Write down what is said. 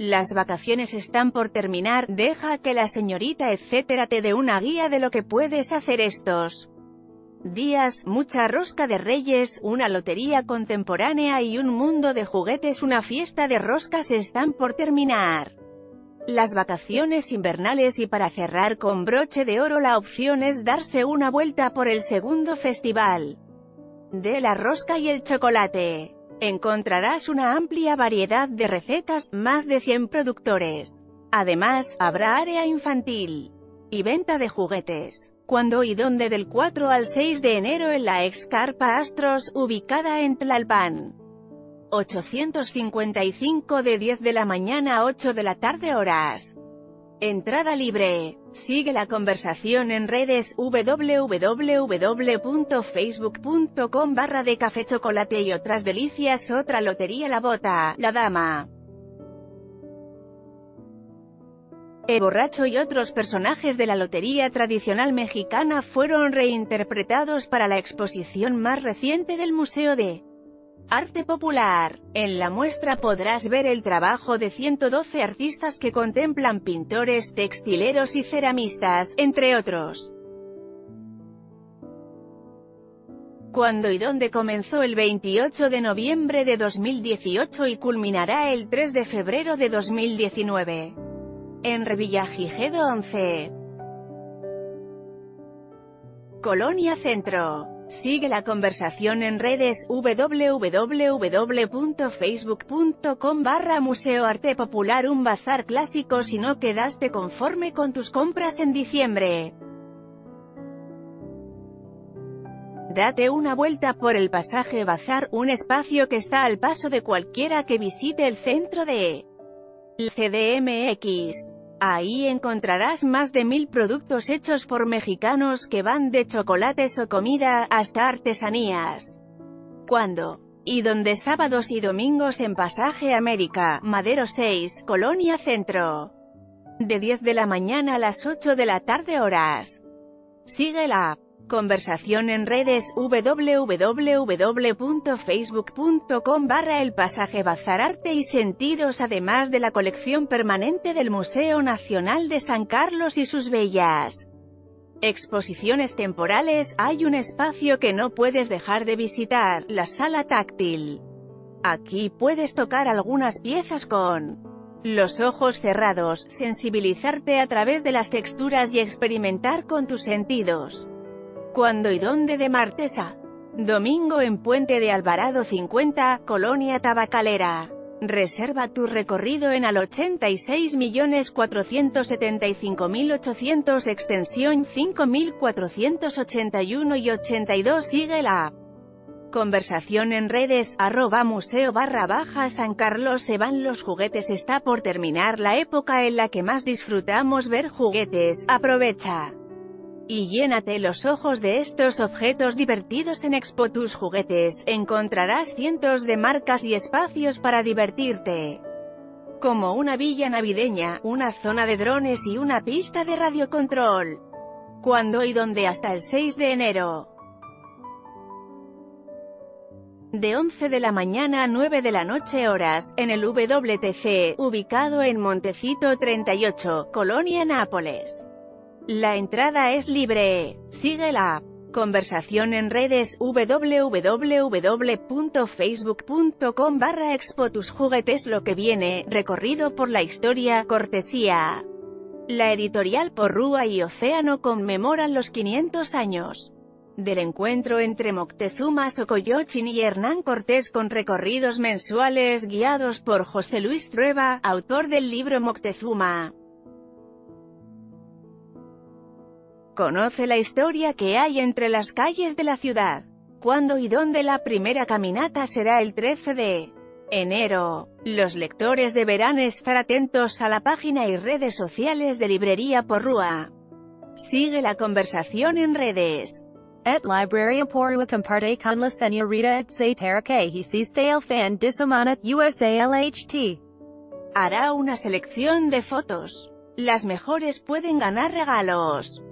Las vacaciones están por terminar, deja que la señorita etcétera te dé una guía de lo que puedes hacer estos días, mucha rosca de reyes, una lotería contemporánea y un mundo de juguetes una fiesta de roscas están por terminar. Las vacaciones invernales y para cerrar con broche de oro la opción es darse una vuelta por el segundo festival de la rosca y el chocolate. Encontrarás una amplia variedad de recetas, más de 100 productores. Además, habrá área infantil y venta de juguetes. Cuando y dónde del 4 al 6 de enero en la Excarpa Astros, ubicada en Tlalpan. 855 de 10 de la mañana a 8 de la tarde horas. Entrada libre. Sigue la conversación en redes www.facebook.com barra de café chocolate y otras delicias otra lotería la bota, la dama. El borracho y otros personajes de la lotería tradicional mexicana fueron reinterpretados para la exposición más reciente del Museo de Arte Popular. En la muestra podrás ver el trabajo de 112 artistas que contemplan pintores, textileros y ceramistas, entre otros. Cuando y dónde comenzó el 28 de noviembre de 2018 y culminará el 3 de febrero de 2019. En Revillagigedo 11. Colonia Centro. Sigue la conversación en redes www.facebook.com barra Museo Arte Popular Un bazar clásico si no quedaste conforme con tus compras en diciembre. Date una vuelta por el pasaje Bazar, un espacio que está al paso de cualquiera que visite el centro de CDMX. Ahí encontrarás más de mil productos hechos por mexicanos que van de chocolates o comida, hasta artesanías. ¿Cuándo? Y donde sábados y domingos en Pasaje América, Madero 6, Colonia Centro. De 10 de la mañana a las 8 de la tarde horas. Síguela. Conversación en redes www.facebook.com barra el pasaje Bazar Arte y Sentidos además de la colección permanente del Museo Nacional de San Carlos y sus bellas exposiciones temporales, hay un espacio que no puedes dejar de visitar, la sala táctil. Aquí puedes tocar algunas piezas con los ojos cerrados, sensibilizarte a través de las texturas y experimentar con tus sentidos. ¿Cuándo y dónde de Martesa? Domingo en Puente de Alvarado 50, Colonia Tabacalera. Reserva tu recorrido en al 86.475.800 extensión 5.481 y 82 sigue la Conversación en redes, arroba museo barra baja San Carlos se van los juguetes está por terminar la época en la que más disfrutamos ver juguetes, aprovecha y llénate los ojos de estos objetos divertidos en Expo Tus Juguetes, encontrarás cientos de marcas y espacios para divertirte. Como una villa navideña, una zona de drones y una pista de radiocontrol. ¿Cuándo y dónde hasta el 6 de enero? De 11 de la mañana a 9 de la noche horas, en el WTC, ubicado en Montecito 38, Colonia Nápoles. La entrada es libre. Síguela. Conversación en redes www.facebook.com barra expo tus juguetes lo que viene, recorrido por la historia, cortesía. La editorial Porrúa y Océano conmemoran los 500 años del encuentro entre Moctezuma Socoyochin y Hernán Cortés con recorridos mensuales guiados por José Luis Trueba, autor del libro Moctezuma. Conoce la historia que hay entre las calles de la ciudad. ¿Cuándo y dónde la primera caminata será el 13 de enero? Los lectores deberán estar atentos a la página y redes sociales de Librería Porrúa. Sigue la conversación en redes. Et Libraria Porrua comparte con la señorita etcétera que hiciste el fan de semana USALHT. Hará una selección de fotos. Las mejores pueden ganar regalos.